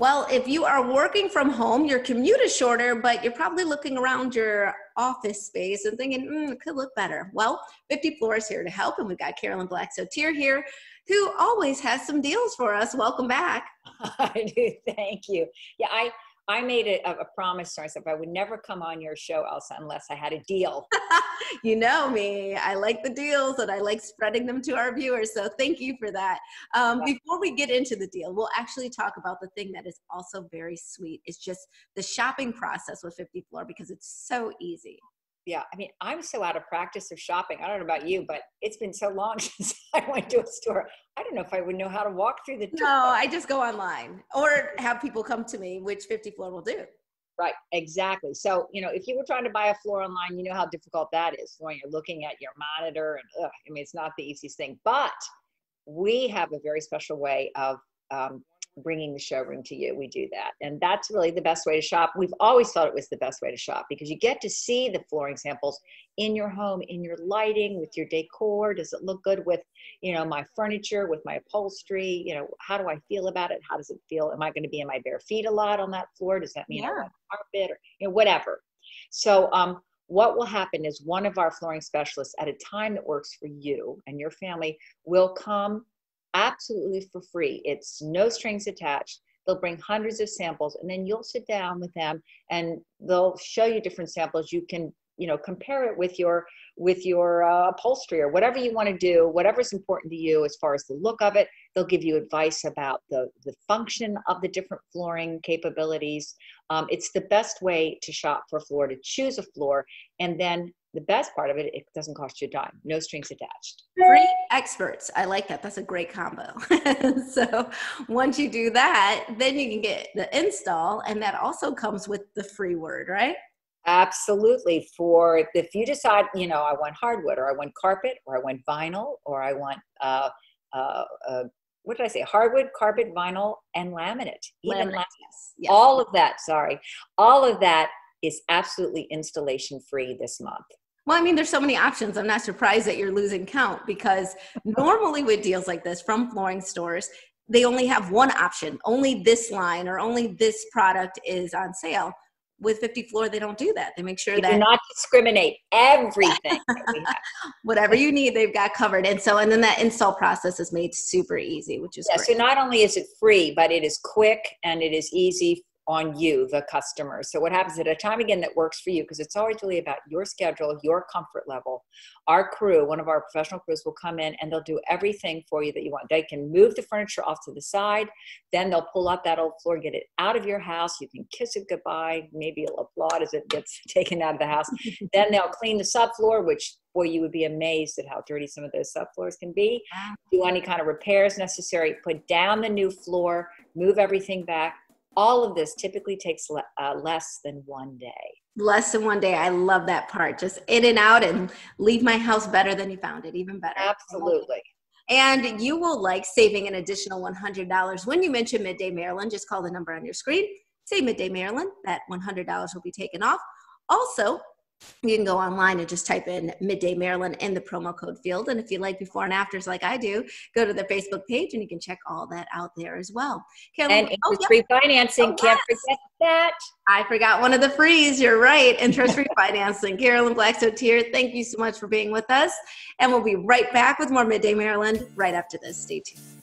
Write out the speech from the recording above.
Well, if you are working from home, your commute is shorter, but you're probably looking around your office space and thinking, mm, it could look better. Well, 50 Floor is here to help, and we've got Carolyn Black Sotir here, who always has some deals for us. Welcome back. I do. Thank you. Yeah, I I made a, a promise to myself I would never come on your show, Elsa, unless I had a deal. you know me. I like the deals and I like spreading them to our viewers. So thank you for that. Um, before we get into the deal, we'll actually talk about the thing that is also very sweet. It's just the shopping process with 50 Floor because it's so easy yeah i mean i'm so out of practice of shopping i don't know about you but it's been so long since i went to a store i don't know if i would know how to walk through the door. no i just go online or have people come to me which 50 floor will do right exactly so you know if you were trying to buy a floor online you know how difficult that is when you're looking at your monitor and ugh, i mean it's not the easiest thing but we have a very special way of um, bringing the showroom to you. We do that. And that's really the best way to shop. We've always thought it was the best way to shop because you get to see the flooring samples in your home, in your lighting, with your decor. Does it look good with, you know, my furniture, with my upholstery? You know, how do I feel about it? How does it feel? Am I going to be in my bare feet a lot on that floor? Does that mean yeah. I want carpet or, you know, whatever. So, um, what will happen is one of our flooring specialists at a time that works for you and your family will come absolutely for free. It's no strings attached. They'll bring hundreds of samples and then you'll sit down with them and they'll show you different samples. You can, you know, compare it with your with your uh, upholstery or whatever you want to do, whatever's important to you as far as the look of it. They'll give you advice about the the function of the different flooring capabilities. Um, it's the best way to shop for a floor to choose a floor and then the best part of it, it doesn't cost you a dime, no strings attached. Free experts. I like that. That's a great combo. so once you do that, then you can get the install, and that also comes with the free word, right? Absolutely. For if you decide, you know, I want hardwood, or I want carpet, or I want vinyl, or I want, uh, uh, uh, what did I say? Hardwood, carpet, vinyl, and laminate. Even laminate. Yes. Yes. All of that. Sorry, all of that is absolutely installation free this month. Well, I mean, there's so many options. I'm not surprised that you're losing count because normally with deals like this from flooring stores, they only have one option. Only this line or only this product is on sale. With 50 Floor, they don't do that. They make sure they that do not discriminate. Everything, whatever you need, they've got covered. And so, and then that install process is made super easy, which is yeah. Great. So not only is it free, but it is quick and it is easy on you, the customer. So what happens at a time again that works for you, because it's always really about your schedule, your comfort level. Our crew, one of our professional crews will come in and they'll do everything for you that you want. They can move the furniture off to the side, then they'll pull up that old floor, get it out of your house. You can kiss it goodbye. Maybe you'll applaud as it gets taken out of the house. then they'll clean the subfloor, which boy, you would be amazed at how dirty some of those subfloors can be. Do any kind of repairs necessary, put down the new floor, move everything back, all of this typically takes le- uh, less than one day. Less than one day. I love that part. Just in and out and leave my house better than you found it even better. Absolutely. And you will like saving an additional $100 when you mention midday maryland just call the number on your screen. Say midday maryland that $100 will be taken off. Also you can go online and just type in midday maryland in the promo code field. And if you like before and afters like i do go to the facebook page and you can check all that out there as well. Carolyn, and oh, interest-free oh, financing. Oh, can't yes. forget that. I forgot one of the frees. You're right. Interest-free financing. Carolyn black sotir thank you so much for being with us. And we'll be right back with more midday maryland right after this. Stay tuned